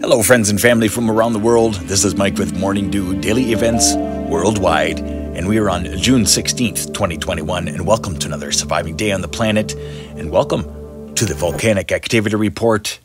Hello, friends and family from around the world. This is Mike with Morning Dew Daily Events Worldwide, and we are on June 16th, 2021. And welcome to another surviving day on the planet, and welcome to the Volcanic Activity Report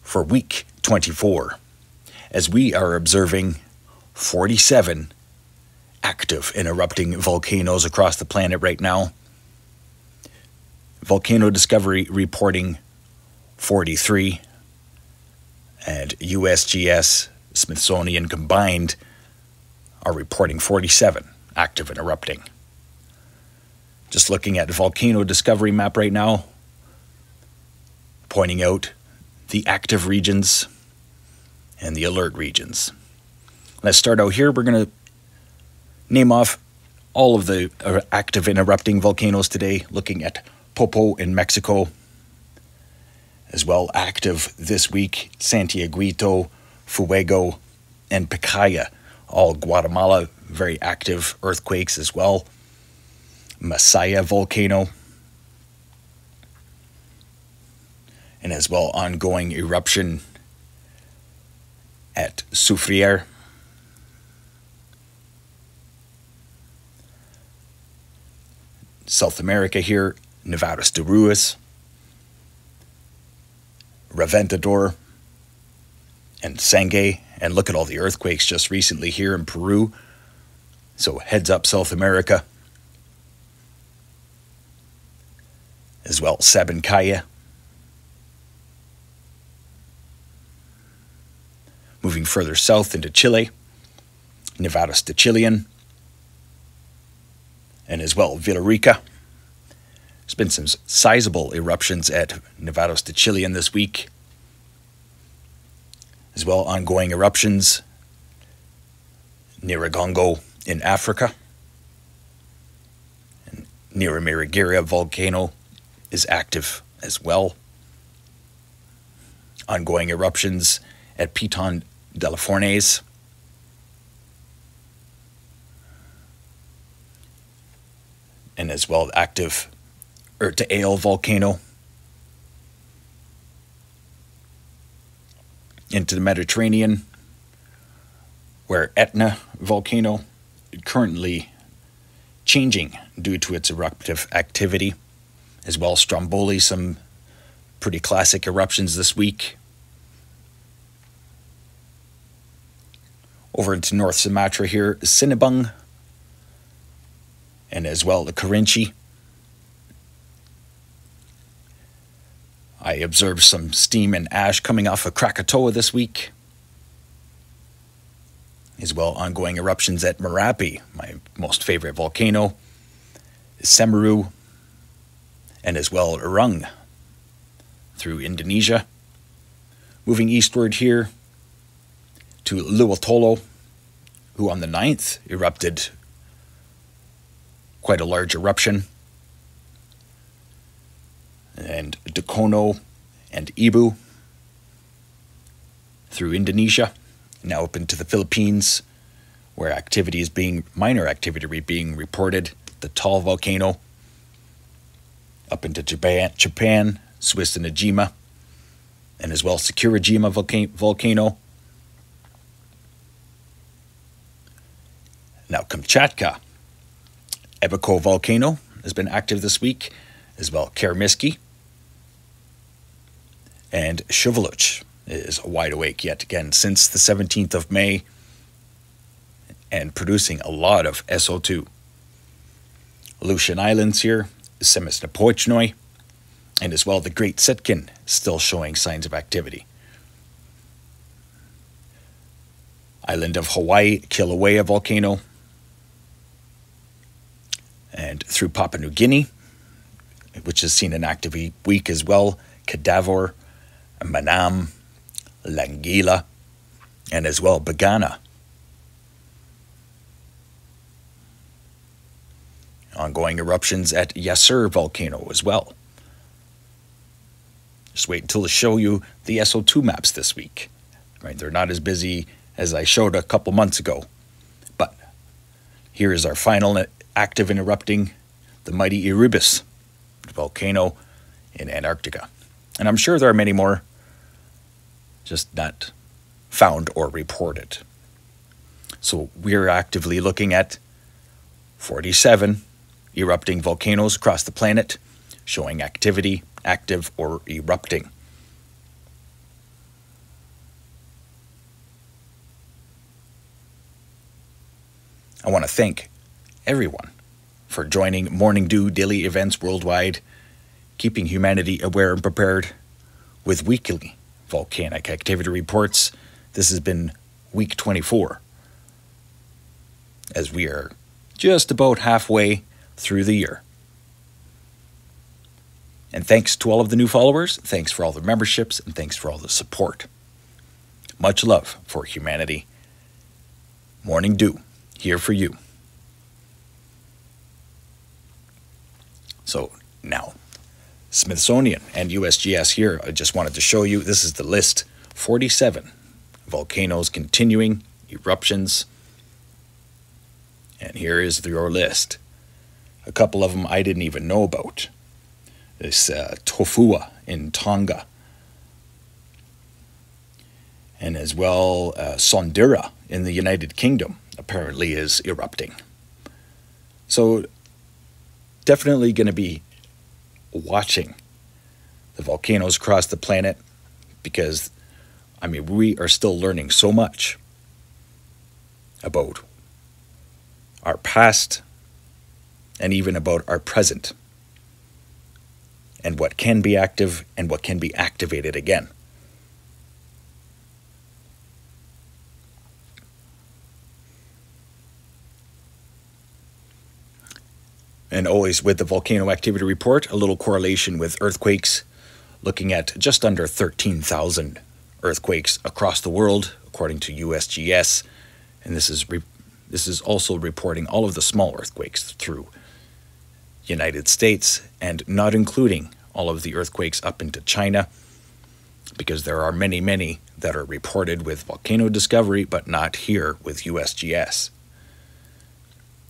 for week 24, as we are observing 47 active and erupting volcanoes across the planet right now. Volcano Discovery reporting 43 and USGS Smithsonian combined are reporting 47 active and erupting. Just looking at volcano discovery map right now, pointing out the active regions and the alert regions. Let's start out here. We're going to name off all of the uh, active and erupting volcanoes today, looking at Popo in Mexico, as well active this week Santiaguito, Fuego, and Pacaya, all Guatemala, very active earthquakes as well. Masaya volcano, and as well ongoing eruption at Soufriere. South America here, Nevados de Ruiz, Reventador, and Sangay. And look at all the earthquakes just recently here in Peru. So heads up South America. As well, Sabancaya. Moving further south into Chile, Nevados de Chillán, and as well Villarrica. There's been some sizable eruptions at Nevados de Chillán this week. As well, ongoing eruptions Nyiragongo in Africa. And Nyamuragira volcano is active as well. Ongoing eruptions at Piton de la Fournaise. And as well, active Erta volcano into the Mediterranean, where Etna volcano currently changing due to its eruptive activity, as well as Stromboli, some pretty classic eruptions this week. Over into North Sumatra here, Sinabung, and as well the Kerinci. I observed some steam and ash coming off of Krakatoa this week. As well, ongoing eruptions at Merapi, my most favorite volcano, Semeru, and as well Erung through Indonesia. Moving eastward here to Lewotolo, who on the 9th erupted quite a large eruption and Dukono and Ibu through Indonesia, now up into the Philippines, where activity is being minor activity being reported. The Taal volcano, up into Japan, Japan Suwanosejima, and as well Sakurajima volcano. Now Kamchatka, Ebeko volcano has been active this week, as well Karymsky, and Sheveluch is wide awake yet again since the 17th of May and producing a lot of SO2. Aleutian Islands here, Semisopochnoi, and as well the Great Sitkin still showing signs of activity. Island of Hawaii, Kilauea volcano, and through Papua New Guinea, which has seen an active week as well, Kadovar, Manam, Langila, and as well Bagana. Ongoing eruptions at Yasur volcano as well. Just wait until I show you the SO2 maps this week. Right, they're not as busy as I showed a couple months ago. But here is our final active and erupting, the mighty Erebus volcano in Antarctica. And I'm sure there are many more just not found or reported. So we're actively looking at 47 erupting volcanoes across the planet, showing activity, active or erupting. I want to thank everyone for joining Morning Dew daily events worldwide, keeping humanity aware and prepared with weekly volcanic activity reports. This has been week 24 as we are just about halfway through the year. And thanks to all of the new followers, thanks for all the memberships, and thanks for all the support. Much love for humanity. Morning Dew, here for you. So now, Smithsonian and USGS here, I just wanted to show you this is the list 47 volcanoes continuing, eruptions, and here is your list. A couple of them I didn't even know about. This uh, Tofua in Tonga. And as well, uh, Sondira in the United Kingdom apparently is erupting. So, definitely going to be watching the volcanoes across the planet because, I mean, we are still learning so much about our past, and even about our present, and what can be active and what can be activated again. And always with the volcano activity report, a little correlation with earthquakes, looking at just under 13,000 earthquakes across the world, according to USGS. And this is this is also reporting all of the small earthquakes through United States and not including all of the earthquakes up into China because there are many, many that are reported with volcano discovery, but not here with USGS.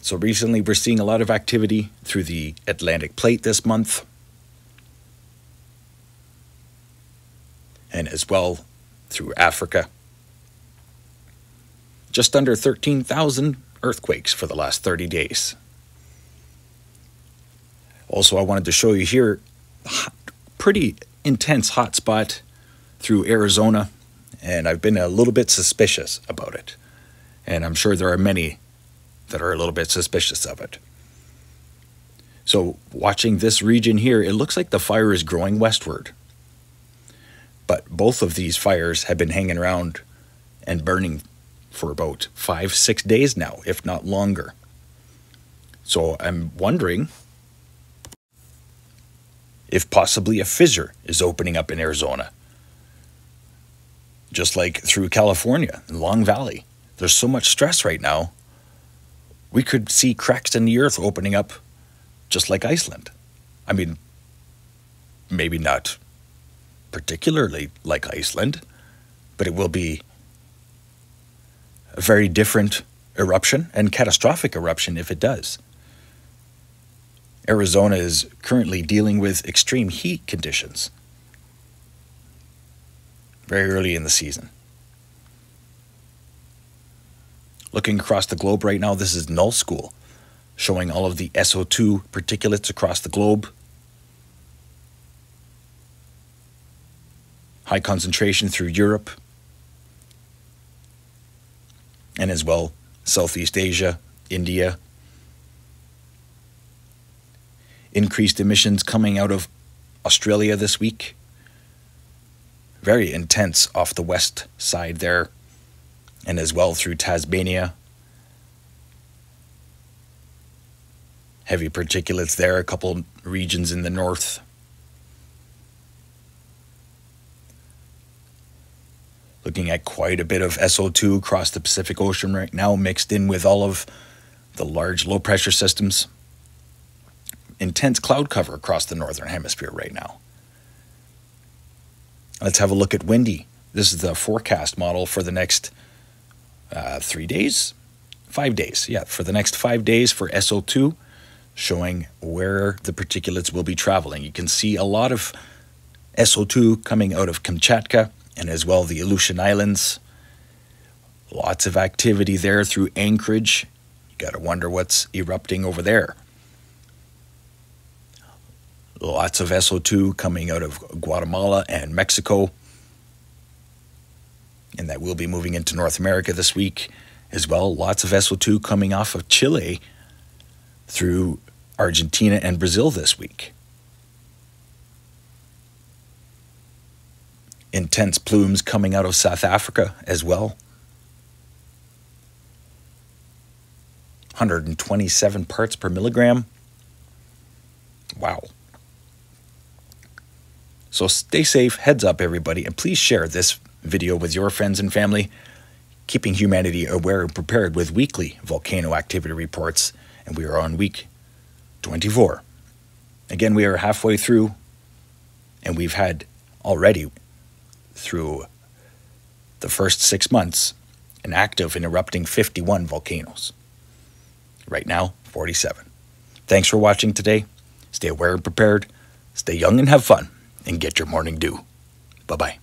So recently, we're seeing a lot of activity through the Atlantic Plate this month, and as well through Africa just under 13,000 earthquakes for the last 30 days. Also, I wanted to show you here pretty intense hotspot through Arizona, and I've been a little bit suspicious about it. And I'm sure there are many that are a little bit suspicious of it. So, watching this region here, it looks like the fire is growing westward. But both of these fires have been hanging around and burning for about five, six days now, if not longer. So I'm wondering if possibly a fissure is opening up in Arizona. Just like through California, Long Valley. There's so much stress right now. We could see cracks in the earth opening up just like Iceland. I mean, maybe not particularly like Iceland, but it will be a very different eruption and catastrophic eruption if it does. Arizona is currently dealing with extreme heat conditions very early in the season. Looking across the globe right now, this is Null School, showing all of the SO2 particulates across the globe. High concentration through Europe, and as well Southeast Asia, India. Increased emissions coming out of Australia this week. Very intense off the west side there, and as well through Tasmania. Heavy particulates there, a couple regions in the north. looking at quite a bit of SO2 across the Pacific Ocean right now, mixed in with all of the large low pressure systems. Intense cloud cover across the northern hemisphere right now. Let's have a look at windy. This is the forecast model for the next uh, three days, five days. Yeah, for the next five days for SO2, showing where the particulates will be traveling. You can see a lot of SO2 coming out of Kamchatka and as well the Aleutian Islands. Lots of activity there through Anchorage. You got to wonder what's erupting over there. Lots of SO2 coming out of Guatemala and Mexico. And that will be moving into North America this week as well. Lots of SO2 coming off of Chile through Argentina and Brazil this week. Intense plumes coming out of South Africa as well. 127 parts per milligram. Wow. So stay safe, heads up, everybody, and please share this video with your friends and family, keeping humanity aware and prepared with weekly volcano activity reports. And we are on week 24. Again, we are halfway through, and we've had already through the first six months an active and erupting 51 volcanoes. Right now, 47. Thanks for watching today. Stay aware and prepared, stay young and have fun, and get your morning dew. Bye bye.